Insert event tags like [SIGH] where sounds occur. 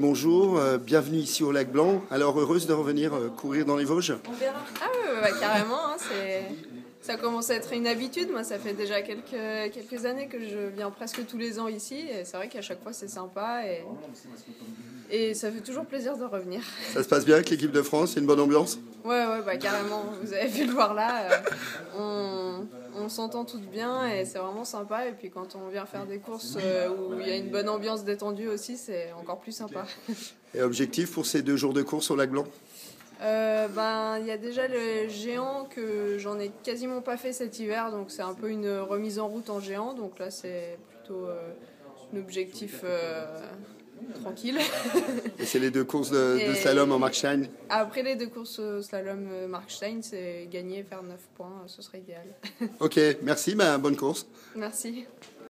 bonjour, euh, bienvenue ici au Lac Blanc. Alors heureuse de revenir euh, courir dans les Vosges On verra. Ah ouais, ouais, carrément, hein, ça commence à être une habitude. Moi, ça fait déjà quelques, quelques années que je viens presque tous les ans ici. Et c'est vrai qu'à chaque fois, c'est sympa. Et... et ça fait toujours plaisir de revenir. Ça se passe bien avec l'équipe de France, c'est une bonne ambiance? Ouais, ouais, bah carrément. Vous avez pu le voir là. euh, on s'entend toutes bien et c'est vraiment sympa. Et puis quand on vient faire des courses euh, où il y a une bonne ambiance détendue aussi, c'est encore plus sympa. Et objectif pour ces deux jours de course au Lac Blanc? Euh, ben, il y a déjà le géant que j'en ai quasiment pas fait cet hiver, donc c'est un peu une remise en route en géant. Donc là, c'est plutôt euh, un objectif euh, tranquille. [LAUGHS] Et c'est les deux courses de, slalom en Markstein. Après les deux courses slalom euh, Markstein, c'est gagner, faire 9 points, ce serait idéal. Ok, merci, ben, bonne course. Merci.